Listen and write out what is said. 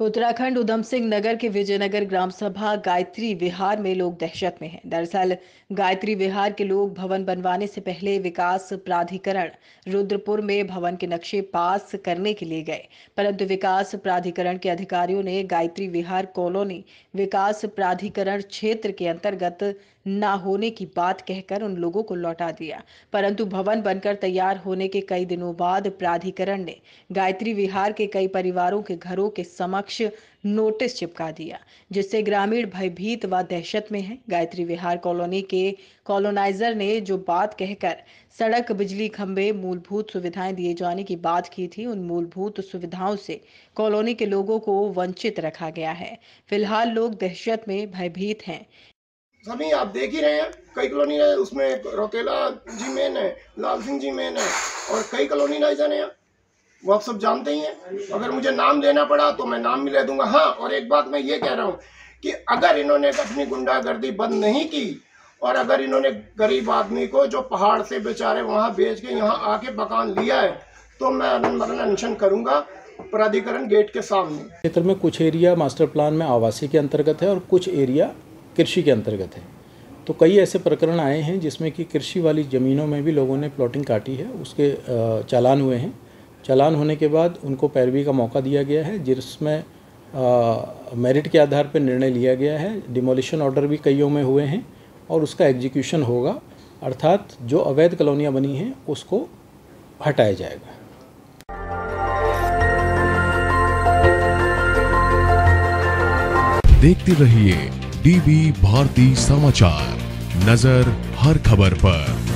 उत्तराखंड उधम सिंह नगर के विजयनगर ग्राम सभा गायत्री विहार में लोग दहशत में हैं। दरअसल, गायत्री विहार के लोग भवन बनवाने से पहले विकास प्राधिकरण रुद्रपुर में भवन के नक्शे पास करने के लिए गए। परंतु विकास प्राधिकरण के अधिकारियों ने गायत्री विहार कॉलोनी विकास प्राधिकरण क्षेत्र के अंतर्गत न होने की बात कहकर उन लोगों को लौटा दिया। परंतु भवन बनकर तैयार होने के कई दिनों बाद प्राधिकरण ने गायत्री विहार के कई परिवारों के घरों के समक्ष नोटिस चिपका दिया, जिससे ग्रामीण भयभीत व दहशत में है। गायत्री विहार कॉलोनी के कॉलोनाइजर ने जो बात कहकर सड़क, बिजली खंभे, मूलभूत सुविधाएँ दिए जाने की बात की थी, उन मूलभूत सुविधाओं से कॉलोनी के लोगों को वंचित रखा गया है। फ़िलहाल लोग दहशत में भयभीत हैं। सभी आप देख ही रहे हैं, कई कॉलोनी उसमें रोकेला जी मेन है, लाल सिंह जी मेन है, और कई कॉलोनी राइजन है। वो आप सब जानते ही हैं। अगर मुझे नाम लेना पड़ा तो मैं नाम भी ले दूँगा। हाँ और एक बात मैं ये कह रहा हूँ कि अगर इन्होंने अपनी गुंडागर्दी बंद नहीं की, और अगर इन्होंने गरीब आदमी को जो पहाड़ से बेचारे वहाँ बेच के यहाँ आके मकान लिया है तो मैं मरण अनशन करूँगा प्राधिकरण गेट के सामने। क्षेत्र में कुछ एरिया मास्टर प्लान में आवासीय के अंतर्गत है और कुछ एरिया कृषि के अंतर्गत है। तो कई ऐसे प्रकरण आए हैं जिसमें कि कृषि वाली ज़मीनों में भी लोगों ने प्लॉटिंग काटी है, उसके चालान हुए हैं। चालान होने के बाद उनको पैरवी का मौका दिया गया है, जिसमें मेरिट के आधार पर निर्णय लिया गया है। डिमोलिशन ऑर्डर भी कईयों में हुए हैं और उसका एग्जीक्यूशन होगा। अर्थात जो अवैध कॉलोनियाँ बनी हैं, उसको हटाया जाएगा। देखते रहिए डीवी भारती समाचार। नज़र हर खबर पर।